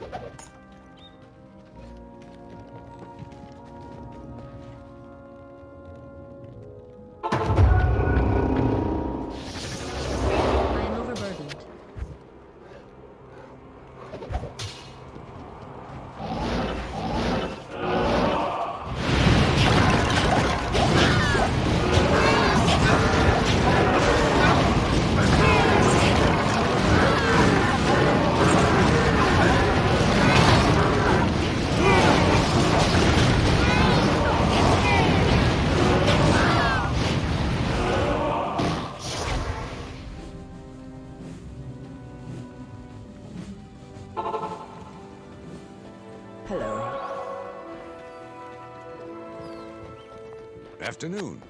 you Afternoon.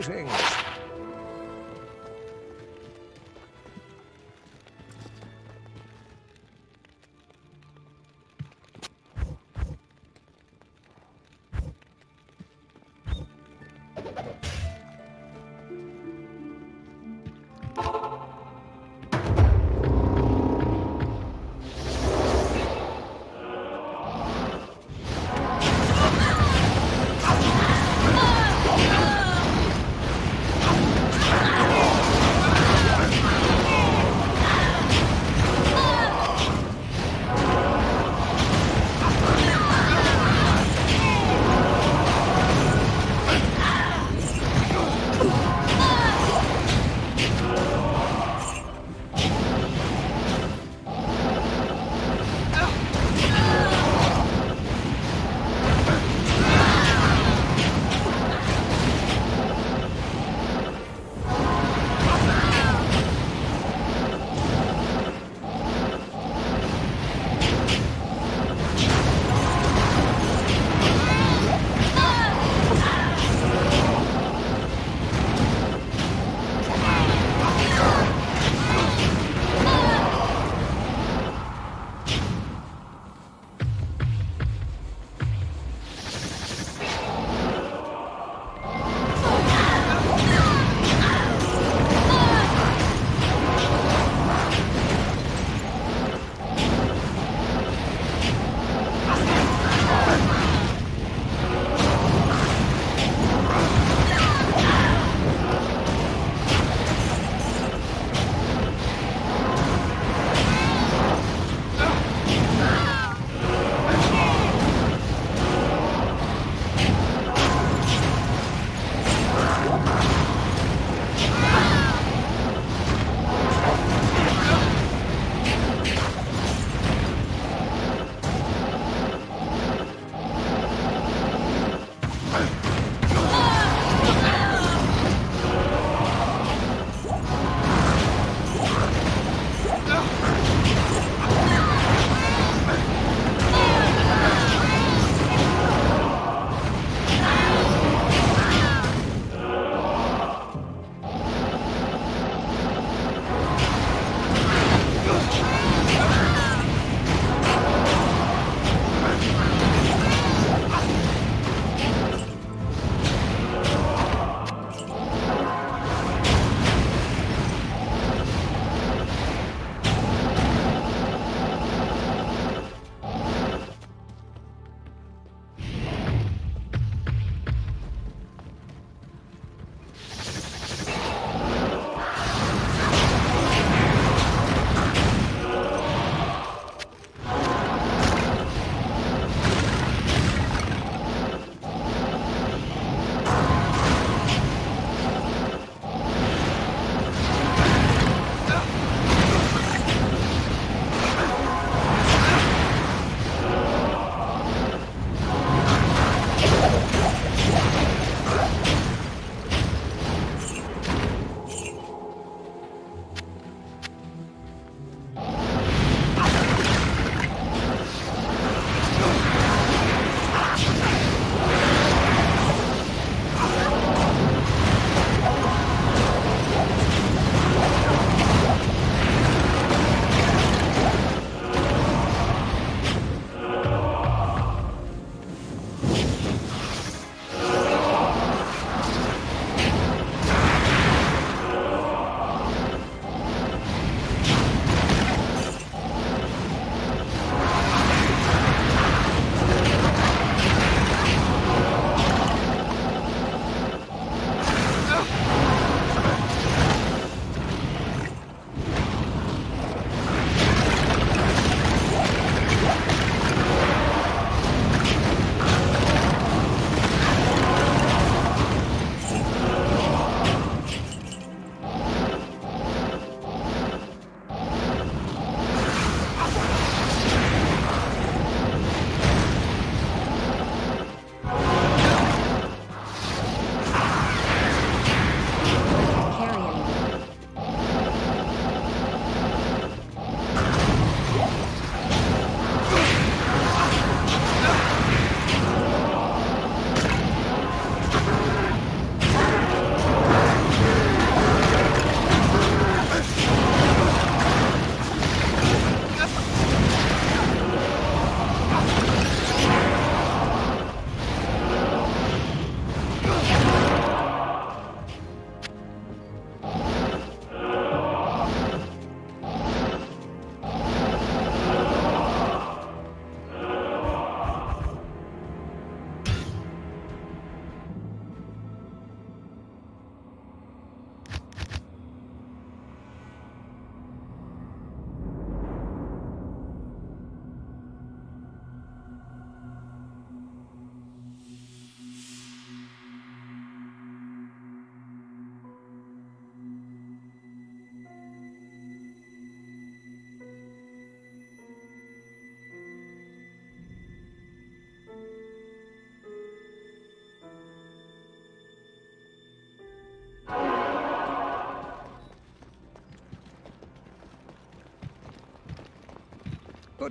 Greetings.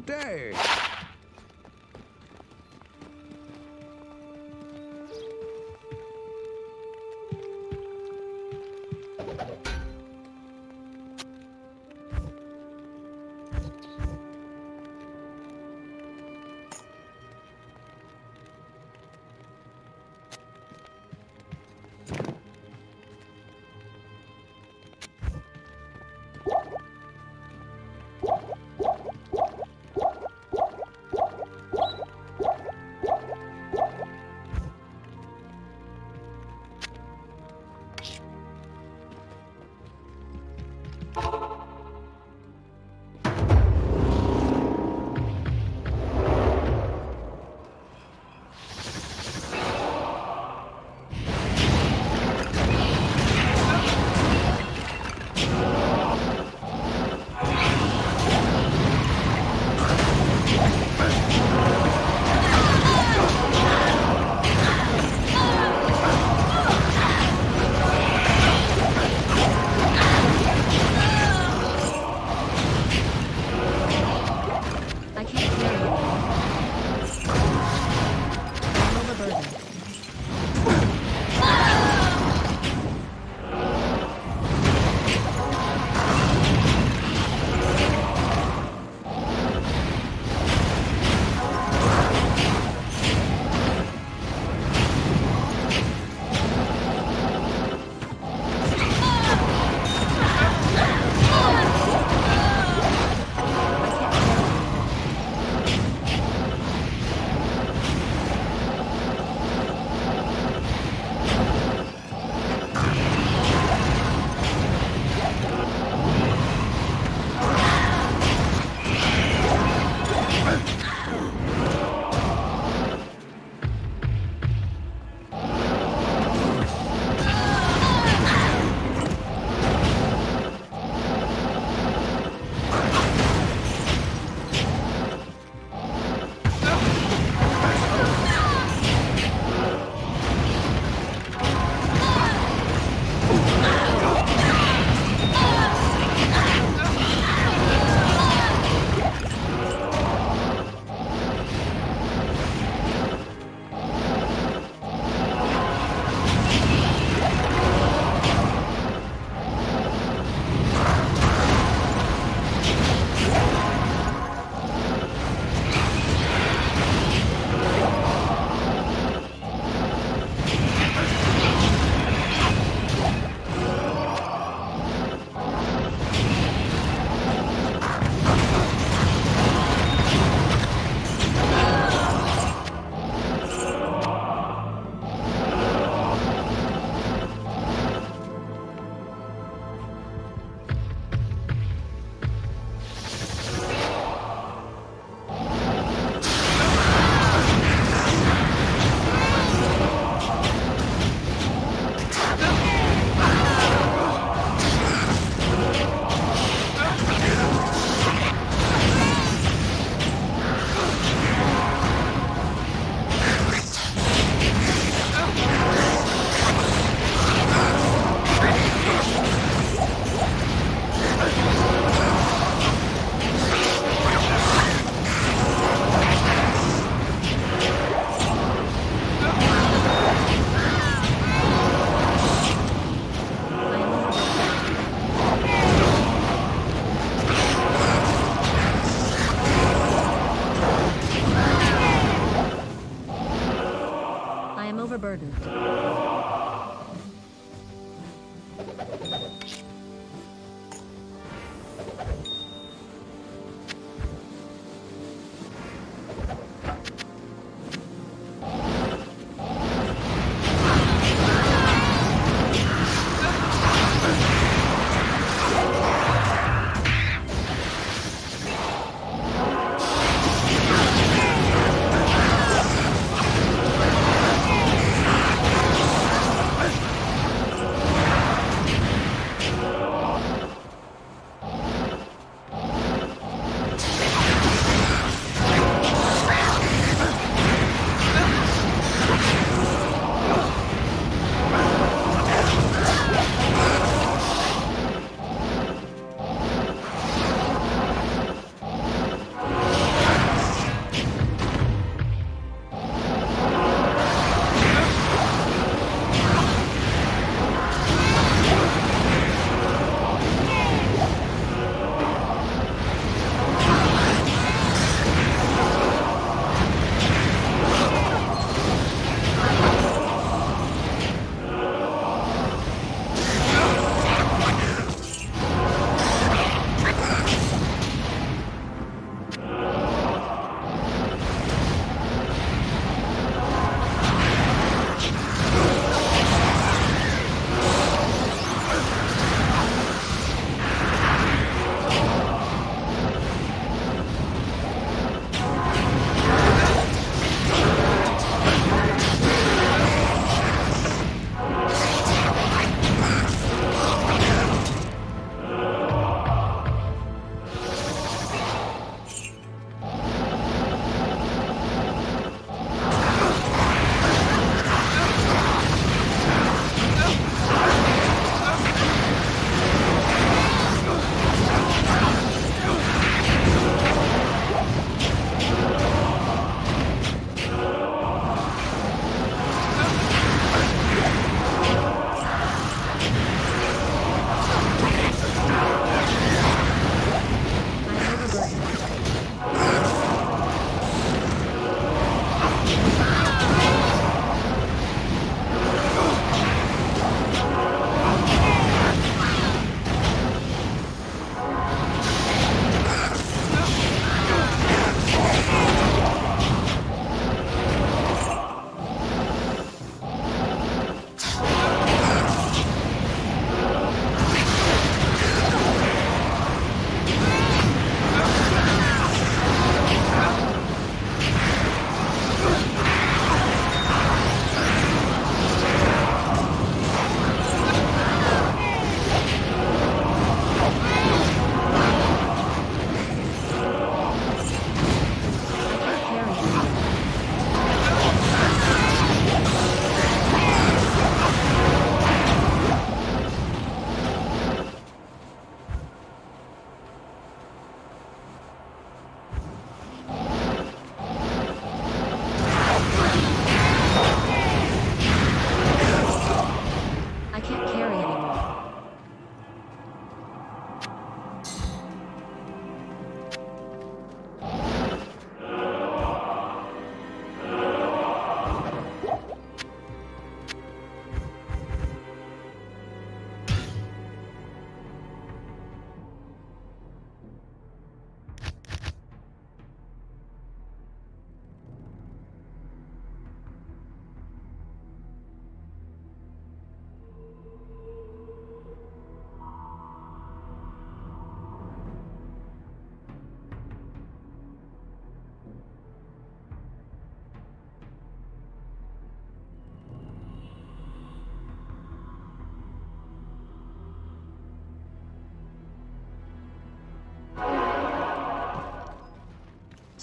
Good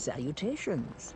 Salutations.